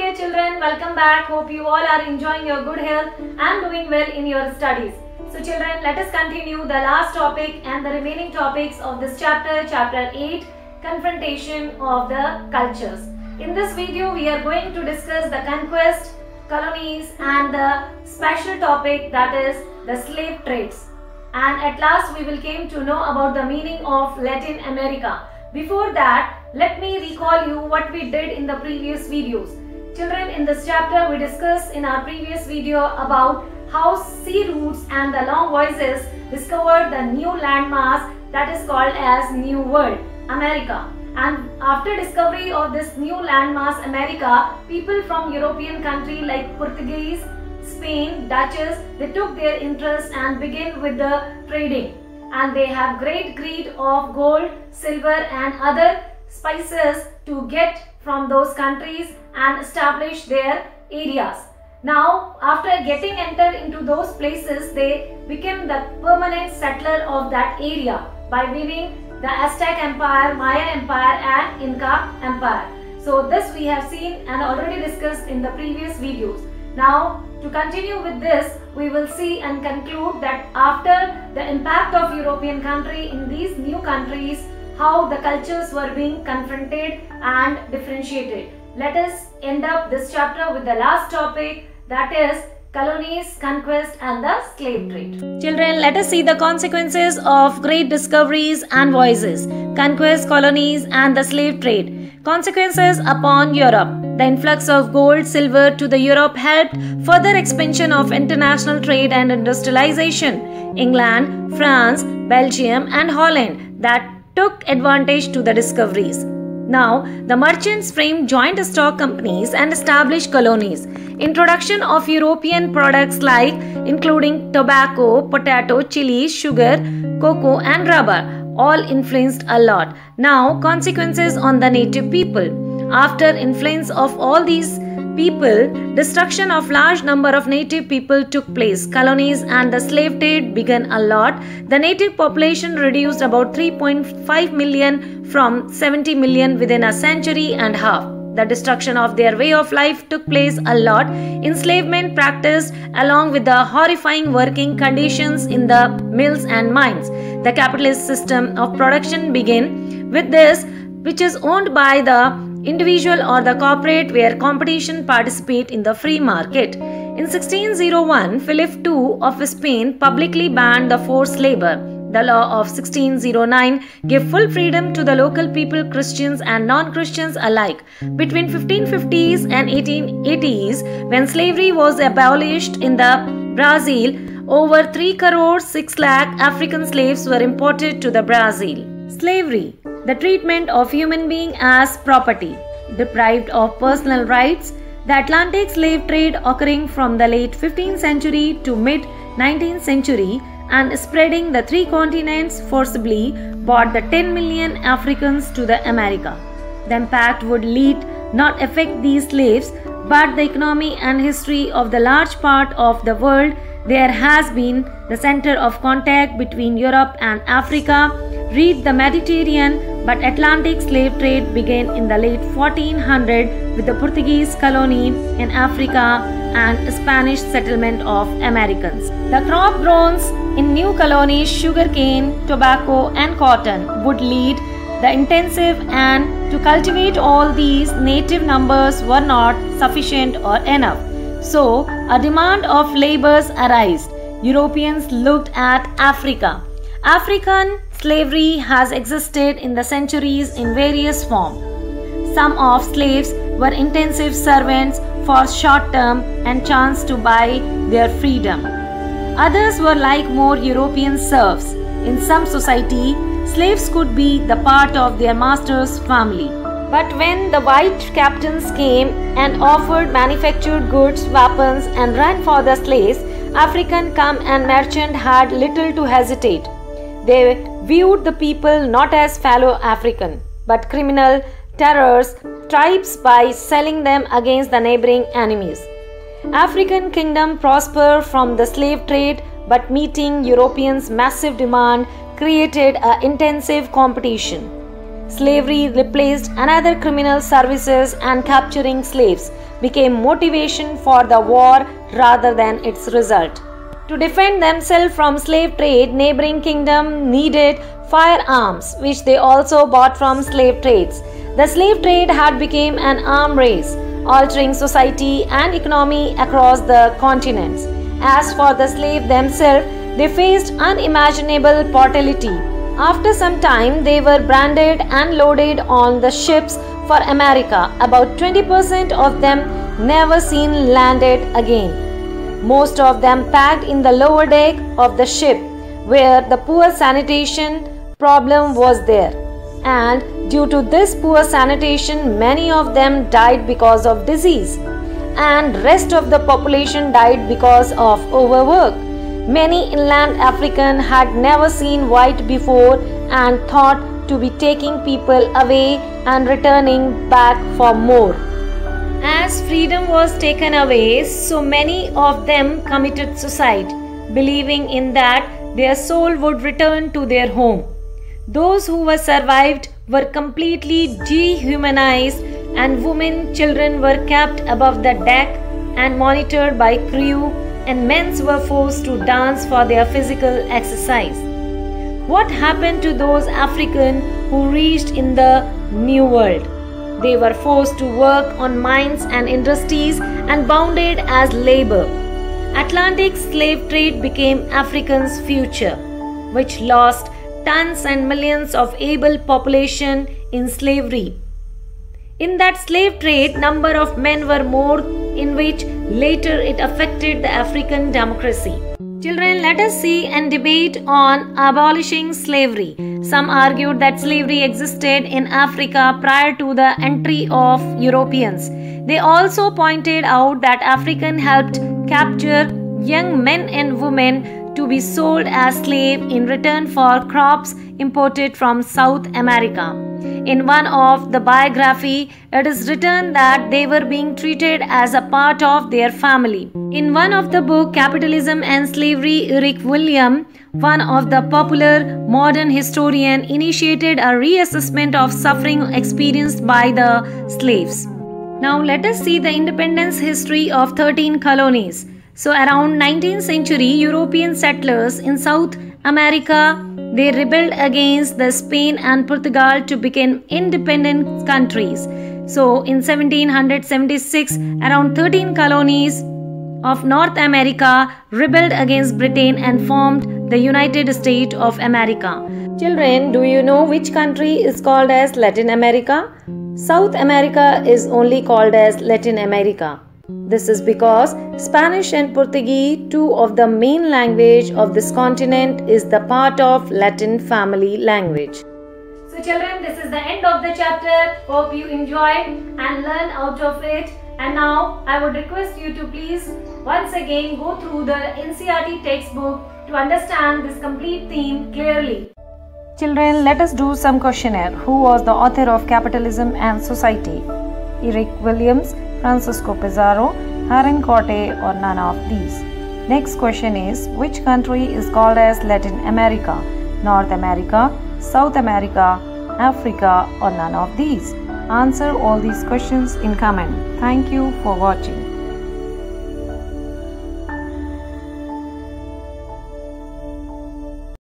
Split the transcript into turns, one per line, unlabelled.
dear children, welcome back. Hope you all are enjoying your good health and doing well in your studies. So children, let us continue the last topic and the remaining topics of this chapter, chapter 8, confrontation of the cultures. In this video, we are going to discuss the conquest, colonies and the special topic that is the slave trades. And at last, we will came to know about the meaning of Latin America. Before that, let me recall you what we did in the previous videos. Children, in this chapter we discussed in our previous video about how sea routes and the long voyages discovered the new landmass that is called as New World, America. And after discovery of this new landmass America, people from European country like Portuguese, Spain, Dutches, they took their interest and began with the trading. And they have great greed of gold, silver and other spices to get from those countries and establish their areas. Now, after getting entered into those places, they became the permanent settler of that area by winning the Aztec Empire, Maya Empire and Inca Empire. So this we have seen and already discussed in the previous videos. Now, to continue with this, we will see and conclude that after the impact of European country in these new countries, how the cultures were being confronted and differentiated. Let us end up this chapter with the last topic that is colonies, conquest and the slave trade.
Children, let us see the consequences of great discoveries and voyages, conquest, colonies and the slave trade. Consequences upon Europe. The influx of gold, silver to the Europe helped further expansion of international trade and industrialization. England, France, Belgium and Holland that took advantage to the discoveries. Now, the merchants framed joint stock companies and established colonies. Introduction of European products like including tobacco, potato, chilies, sugar, cocoa and rubber all influenced a lot. Now, consequences on the native people. After influence of all these people, destruction of large number of native people took place. Colonies and the slave trade began a lot. The native population reduced about 3.5 million from 70 million within a century and a half. The destruction of their way of life took place a lot. Enslavement practiced along with the horrifying working conditions in the mills and mines. The capitalist system of production began. With this, which is owned by the individual or the corporate where competition participate in the free market. In 1601, Philip II of Spain publicly banned the forced labor. The law of 1609 gave full freedom to the local people, Christians and non-Christians alike. Between 1550s and 1880s, when slavery was abolished in the Brazil, over 3 crore 6 lakh African slaves were imported to the Brazil. Slavery the treatment of human being as property, deprived of personal rights, the Atlantic slave trade occurring from the late 15th century to mid 19th century and spreading the three continents forcibly brought the 10 million Africans to the America. The impact would lead not affect these slaves but the economy and history of the large part of the world. There has been the center of contact between Europe and Africa. Reached the Mediterranean but Atlantic slave trade began in the late 1400 with the Portuguese colony in Africa and Spanish settlement of Americans. The crop grown in new colonies sugarcane, tobacco and cotton would lead the intensive and to cultivate all these native numbers were not sufficient or enough. So, a demand of labors arose. Europeans looked at Africa. African Slavery has existed in the centuries in various forms. Some of slaves were intensive servants for short term and chance to buy their freedom. Others were like more European serfs. In some society, slaves could be the part of their master's family. But when the white captains came and offered manufactured goods, weapons, and ran for the slaves, African come and merchant had little to hesitate. They viewed the people not as fellow African, but criminal terrors, tribes by selling them against the neighboring enemies. African kingdom prospered from the slave trade, but meeting Europeans' massive demand created an intensive competition. slavery replaced another criminal services and capturing slaves became motivation for the war rather than its result. To defend themselves from slave trade, neighboring kingdom needed firearms which they also bought from slave trades. The slave trade had become an arm race, altering society and economy across the continents. As for the slave themselves, they faced unimaginable mortality. After some time, they were branded and loaded on the ships for America. About 20% of them never seen landed again. Most of them packed in the lower deck of the ship where the poor sanitation problem was there. And due to this poor sanitation, many of them died because of disease and rest of the population died because of overwork. Many inland African had never seen white before and thought to be taking people away and returning back for more. As freedom was taken away, so many of them committed suicide, believing in that their soul would return to their home. Those who were survived were completely dehumanized, and women, children were kept above the deck and monitored by crew, and men were forced to dance for their physical exercise. What happened to those African who reached in the New World? They were forced to work on mines and industries and bounded as labor. Atlantic slave trade became Africans' future, which lost tons and millions of able population in slavery. In that slave trade, number of men were more, in which later it affected the African democracy. Children, let us see and debate on abolishing slavery. Some argued that slavery existed in Africa prior to the entry of Europeans. They also pointed out that African helped capture young men and women to be sold as slave in return for crops imported from South America. In one of the biography, it is written that they were being treated as a part of their family. In one of the book Capitalism and Slavery, Eric William, one of the popular modern historian, initiated a reassessment of suffering experienced by the slaves. Now let us see the independence history of 13 colonies. So around 19th century European settlers in South America they rebelled against the Spain and Portugal to become independent countries. So in 1776, around 13 colonies of North America rebelled against Britain and formed the United States of America. Children, do you know which country is called as Latin America? South America is only called as Latin America. This is because Spanish and Portuguese, two of the main language of this continent, is the part of Latin family language.
So children, this is the end of the chapter. Hope you enjoyed and learn out of it. And now I would request you to please once again go through the NCERT textbook to understand this complete theme clearly.
Children, let us do some questionnaire. Who was the author of Capitalism and Society? Eric Williams, Francisco Pizarro, Hernan Cortes or none of these. Next question is which country is called as Latin America? North America, South America, Africa or none of these? Answer all these questions in comment. Thank you for watching.